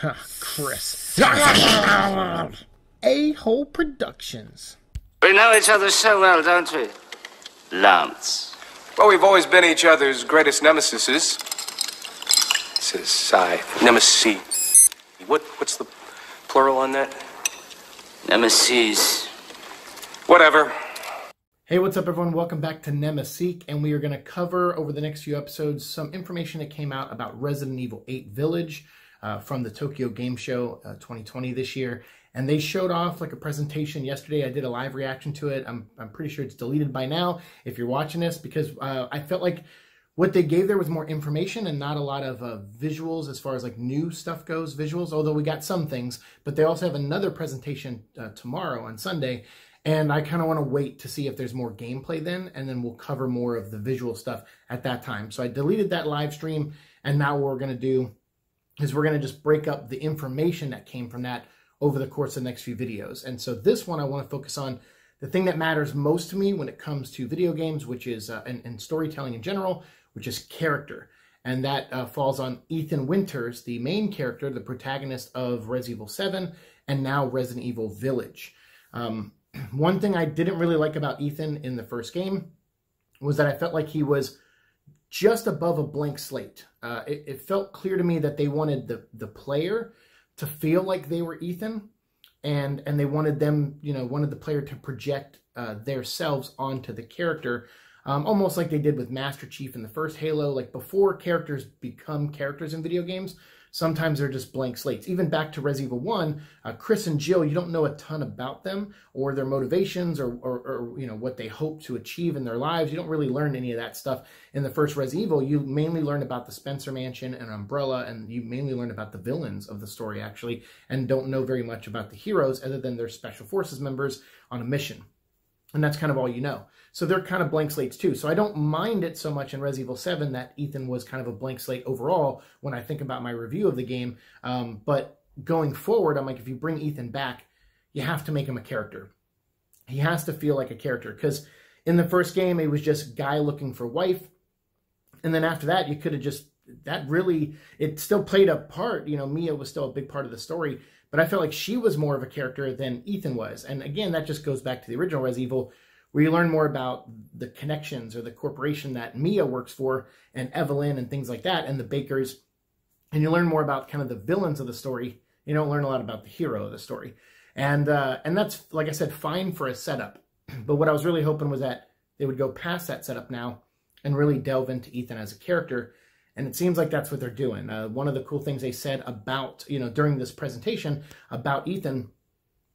Huh, Chris. A-Hole Productions. We know each other so well, don't we? Lance. Well, we've always been each other's greatest nemesis. This is sigh. Nemesis. What? What's the plural on that? Nemesis. Whatever. Hey, what's up, everyone? Welcome back to Nemeseek, and we are going to cover over the next few episodes some information that came out about Resident Evil 8 Village uh, from the Tokyo Game Show uh, 2020 this year. And they showed off like a presentation yesterday. I did a live reaction to it. I'm, I'm pretty sure it's deleted by now if you're watching this because uh, I felt like what they gave there was more information and not a lot of uh, visuals as far as like new stuff goes, visuals, although we got some things. But they also have another presentation uh, tomorrow on Sunday and I kind of want to wait to see if there's more gameplay then, and then we'll cover more of the visual stuff at that time. So I deleted that live stream, and now what we're going to do is we're going to just break up the information that came from that over the course of the next few videos. And so this one I want to focus on the thing that matters most to me when it comes to video games, which is, uh, and, and, storytelling in general, which is character. And that uh, falls on Ethan Winters, the main character, the protagonist of Resident Evil 7, and now Resident Evil Village. Um, one thing I didn't really like about Ethan in the first game was that I felt like he was just above a blank slate. Uh, it, it, felt clear to me that they wanted the, the player to feel like they were Ethan and and they wanted them, you know, wanted the player to project uh, their selves onto the character, um, almost like they did with Master Chief in the first Halo. Like before characters become characters in video games, Sometimes they're just blank slates. Even back to Resident Evil 1, uh, Chris and Jill, you don't know a ton about them or their motivations or, or, or, you know what they hope to achieve in their lives. You don't really learn any of that stuff in the first Resident Evil. You mainly learn about the Spencer Mansion and Umbrella, and you mainly learn about the villains of the story, actually, and don't know very much about the heroes other than they're special forces members on a mission. And that's kind of all you know. So they're kind of blank slates too. So I don't mind it so much in Resident Evil 7 that Ethan was kind of a blank slate overall when I think about my review of the game. Um, but going forward, I'm like, if you bring Ethan back, you have to make him a character. He has to feel like a character because in the first game, it was just guy looking for wife. And then after that, you could have just, that really, it still played a part. You know, Mia was still a big part of the story, but I felt like she was more of a character than Ethan was. And again, that just goes back to the original Resident Evil where you learn more about the connections or the corporation that Mia works for and Evelyn and things like that and the Bakers. And you learn more about kind of the villains of the story. You don't learn a lot about the hero of the story. And uh, and that's, like I said, fine for a setup. But what I was really hoping was that they would go past that setup now and really delve into Ethan as a character. And it seems like that's what they're doing. Uh, one of the cool things they said about, you know, during this presentation about Ethan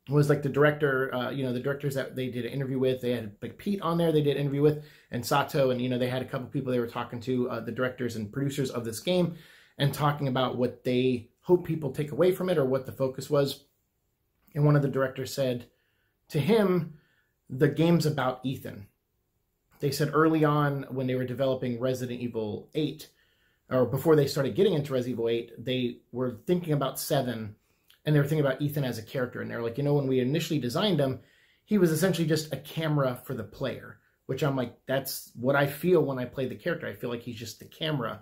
was like the director, uh, you know, the directors that they did an interview with. They had like Pete on there. They did an interview with and Sato, and you know, they had a couple people they were talking to, uh, the directors and producers of this game, and talking about what they hope people take away from it or what the focus was. And one of the directors said to him, "The game's about Ethan." They said early on when they were developing Resident Evil 8, or before they started getting into Resident Evil 8, they were thinking about Seven and they were thinking about Ethan as a character. And they're like, you know, when we initially designed him, he was essentially just a camera for the player, which I'm like, that's what I feel when I play the character. I feel like he's just the camera.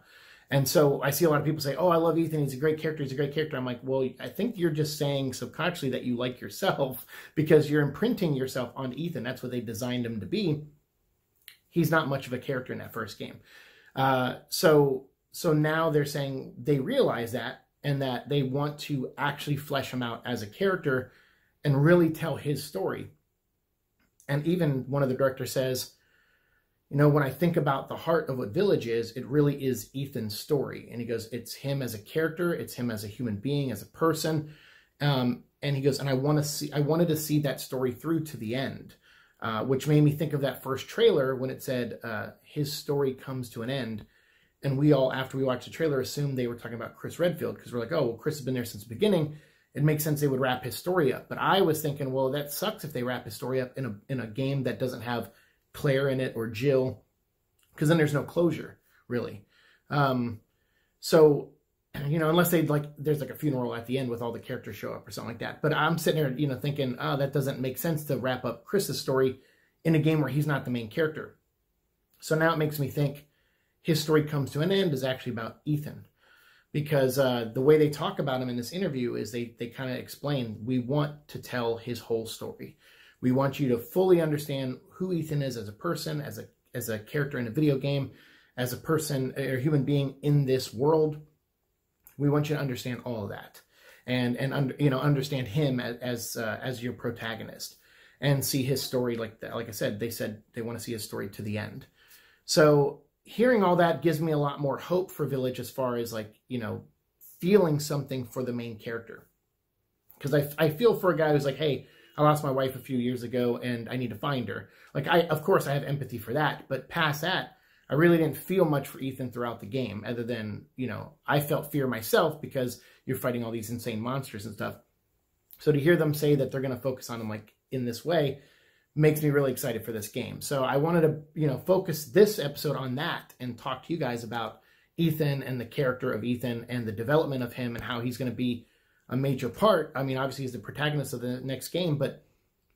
And so I see a lot of people say, oh, I love Ethan. He's a great character. He's a great character. I'm like, well, I think you're just saying subconsciously that you like yourself because you're imprinting yourself on Ethan. That's what they designed him to be. He's not much of a character in that first game. Uh, so so now they're saying they realize that and that they want to actually flesh him out as a character and really tell his story. And even one of the directors says, you know, when I think about the heart of what Village is, it really is Ethan's story. And he goes, it's him as a character, it's him as a human being, as a person. Um, and he goes, and I want to see, I wanted to see that story through to the end, uh, which made me think of that first trailer when it said uh, his story comes to an end and we all, after we watched the trailer, assumed they were talking about Chris Redfield because we're like, oh, well, Chris has been there since the beginning. It makes sense they would wrap his story up. But I was thinking, well, that sucks if they wrap his story up in a in a game that doesn't have Claire in it or Jill, because then there's no closure really. Um, so you know, unless they like, there's like a funeral at the end with all the characters show up or something like that. But I'm sitting there, you know, thinking, oh, that doesn't make sense to wrap up Chris's story in a game where he's not the main character. So now it makes me think his story comes to an end is actually about Ethan. because uh, the way they talk about him in this interview is they they kind of explain we want to tell his whole story. We want you to fully understand who Ethan is as a person, as a as a character in a video game, as a person or human being in this world. We want you to understand all of that, and and under, you know understand him as as, uh, as your protagonist, and see his story. Like that. like I said, they said they want to see his story to the end. So hearing all that gives me a lot more hope for Village as far as like you know feeling something for the main character, because I I feel for a guy who's like, hey. I lost my wife a few years ago and I need to find her. Like I of course I have empathy for that, but past that, I really didn't feel much for Ethan throughout the game, other than, you know, I felt fear myself because you're fighting all these insane monsters and stuff. So to hear them say that they're going to focus on him like in this way makes me really excited for this game. So I wanted to, you know, focus this episode on that and talk to you guys about Ethan and the character of Ethan and the development of him and how he's going to be a major part. I mean, obviously he's the protagonist of the next game, but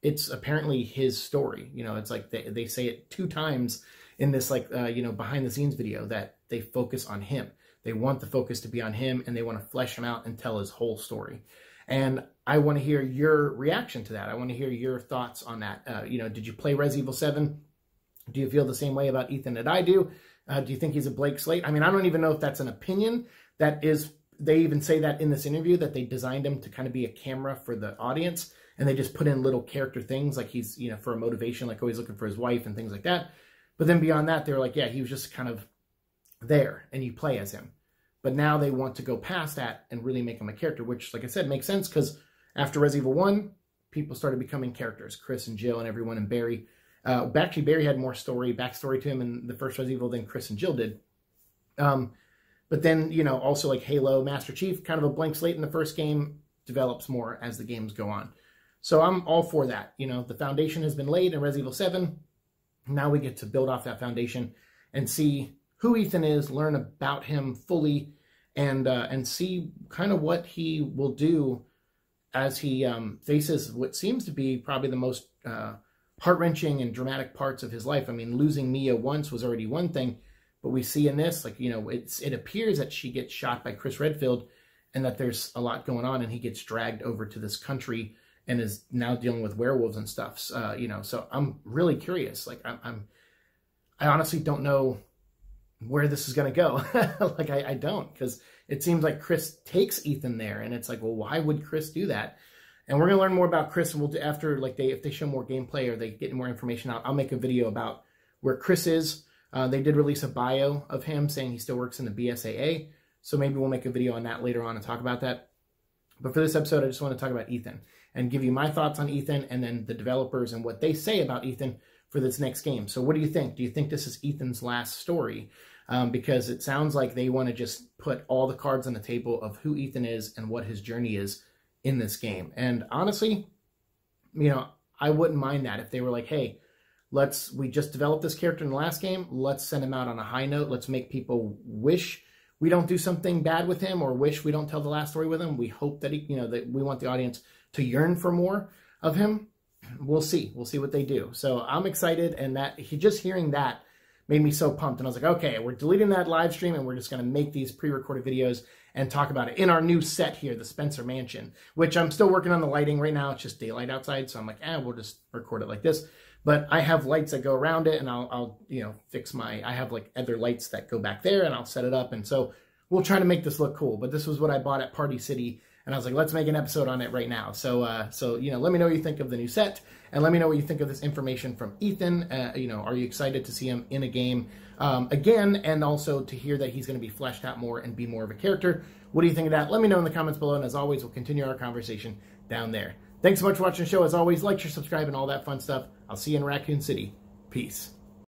it's apparently his story. You know, it's like they, they say it two times in this like uh, you know behind the scenes video that they focus on him. They want the focus to be on him and they want to flesh him out and tell his whole story. And I want to hear your reaction to that. I want to hear your thoughts on that. Uh, you know, did you play Res Evil 7? Do you feel the same way about Ethan that I do? Uh, do you think he's a Blake Slate? I mean, I don't even know if that's an opinion. That is, they even say that in this interview that they designed him to kind of be a camera for the audience. And they just put in little character things like he's, you know, for a motivation, like always looking for his wife and things like that. But then beyond that, they were like, yeah, he was just kind of there and you play as him. But now they want to go past that and really make him a character, which, like I said, makes sense because after Res Evil 1, people started becoming characters. Chris and Jill and everyone and Barry. Uh, actually, Barry had more story, backstory to him in the first Res Evil than Chris and Jill did. Um, but then, you know, also like Halo, Master Chief, kind of a blank slate in the first game, develops more as the games go on. So I'm all for that. You know, the foundation has been laid in Res Evil 7. Now we get to build off that foundation and see who Ethan is, learn about him fully, and uh, and see kind of what he will do as he um, faces what seems to be probably the most uh, heart wrenching and dramatic parts of his life. I mean, losing Mia once was already one thing, but we see in this, like you know, it's it appears that she gets shot by Chris Redfield, and that there's a lot going on, and he gets dragged over to this country and is now dealing with werewolves and stuff. Uh, you know, so I'm really curious. Like I'm, I'm I honestly don't know where this is going to go. like I, I don't because it seems like Chris takes Ethan there, and it's like, well, why would Chris do that? And we're gonna learn more about Chris, and we'll do, after like they if they show more gameplay or they get more information out, I'll make a video about where Chris is. Uh, they did release a bio of him saying he still works in the BSAA, so maybe we'll make a video on that later on and talk about that. But for this episode, I just want to talk about Ethan and give you my thoughts on Ethan and then the developers and what they say about Ethan for this next game. So what do you think? Do you think this is Ethan's last story? Um, because it sounds like they want to just put all the cards on the table of who Ethan is and what his journey is in this game. And honestly, you know, I wouldn't mind that if they were like, hey, let's, we just developed this character in the last game. Let's send him out on a high note. Let's make people wish we don't do something bad with him or wish we don't tell the last story with him. We hope that he, you know, that we want the audience to yearn for more of him. We'll see. We'll see what they do. So I'm excited, and that he just hearing that made me so pumped. And I was like, okay, we're deleting that live stream, and we're just going to make these pre-recorded videos and talk about it in our new set here, the Spencer Mansion, which I'm still working on the lighting right now. It's just daylight outside, so I'm like, eh, we'll just record it like this. But I have lights that go around it, and I'll, I'll you know fix my. I have like other lights that go back there, and I'll set it up, and so we'll try to make this look cool. But this was what I bought at Party City and I was like, let's make an episode on it right now. So, uh, so you know, let me know what you think of the new set, and let me know what you think of this information from Ethan. Uh, you know, are you excited to see him in a game um, again, and also to hear that he's going to be fleshed out more and be more of a character? What do you think of that? Let me know in the comments below, and as always, we'll continue our conversation down there. Thanks so much for watching the show. As always, like, share, subscribe, and all that fun stuff. I'll see you in Raccoon City. Peace.